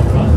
time.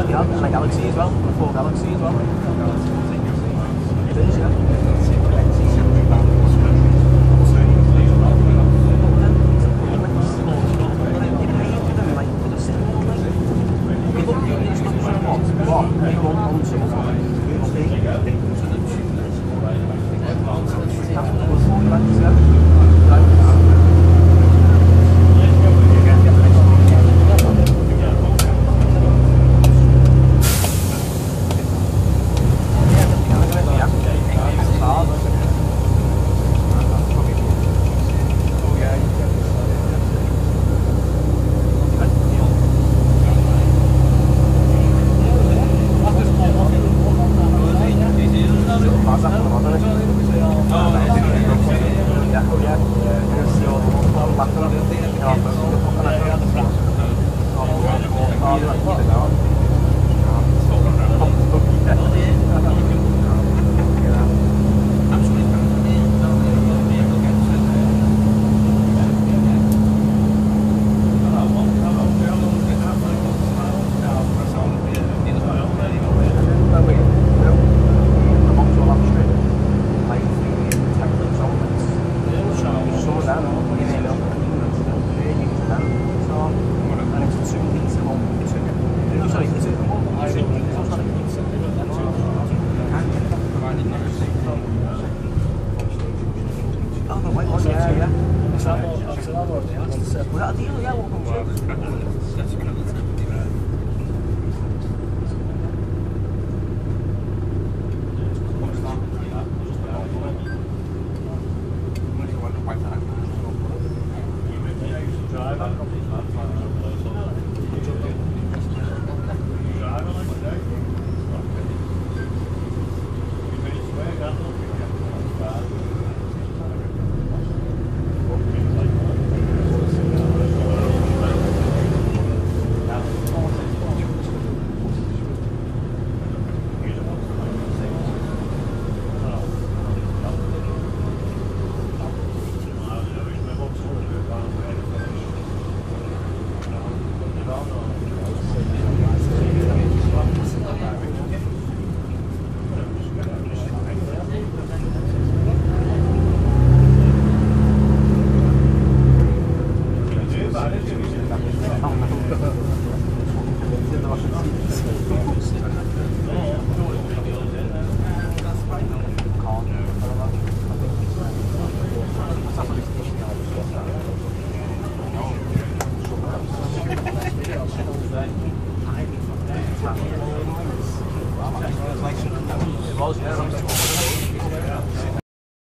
ja, die hadden, en Galaxy is wel, voor Galaxy is wel. Galaxy is wel. Kontakt. thousand.